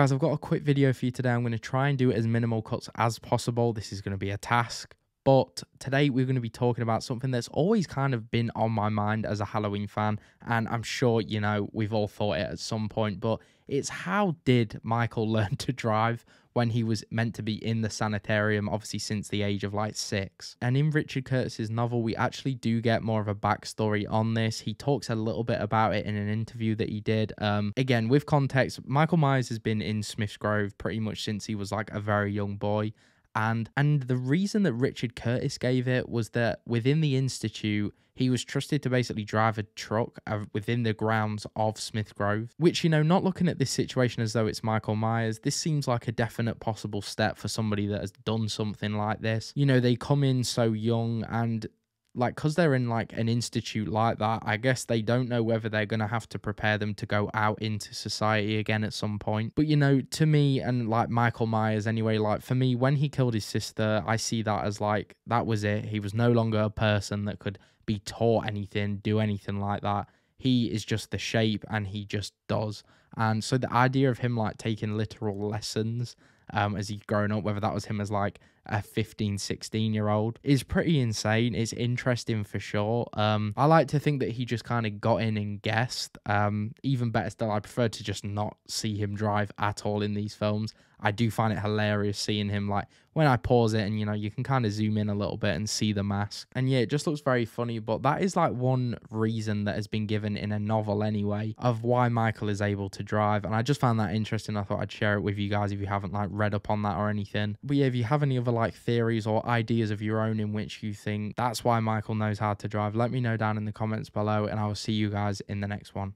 Guys, I've got a quick video for you today. I'm going to try and do it as minimal cuts as possible. This is going to be a task. But today we're going to be talking about something that's always kind of been on my mind as a Halloween fan. And I'm sure, you know, we've all thought it at some point, but it's how did Michael learn to drive when he was meant to be in the sanitarium, obviously since the age of like six. And in Richard Curtis's novel, we actually do get more of a backstory on this. He talks a little bit about it in an interview that he did. Um, again, with context, Michael Myers has been in Smith's Grove pretty much since he was like a very young boy and and the reason that Richard Curtis gave it was that within the institute he was trusted to basically drive a truck uh, within the grounds of Smith Grove which you know not looking at this situation as though it's Michael Myers this seems like a definite possible step for somebody that has done something like this. You know they come in so young and like because they're in like an institute like that i guess they don't know whether they're going to have to prepare them to go out into society again at some point. But you know to me and like michael myers anyway like for me when he killed his sister i see that as like that was it. He was no longer a person that could be taught anything do anything like that. He is just the shape and he just does. And so the idea of him like taking literal lessons um, as he's grown up, whether that was him as like a 15, 16 year old, is pretty insane. It's interesting for sure. Um, I like to think that he just kind of got in and guessed. Um, even better still, I prefer to just not see him drive at all in these films. I do find it hilarious seeing him like when I pause it and you know you can kind of zoom in a little bit and see the mask. And yeah, it just looks very funny, but that is like one reason that has been given in a novel anyway of why Michael is able to drive. And I just found that interesting. I thought I'd share it with you guys if you haven't like read up on that or anything. But yeah, if you have any other like theories or ideas of your own in which you think that's why Michael knows how to drive, let me know down in the comments below and I will see you guys in the next one.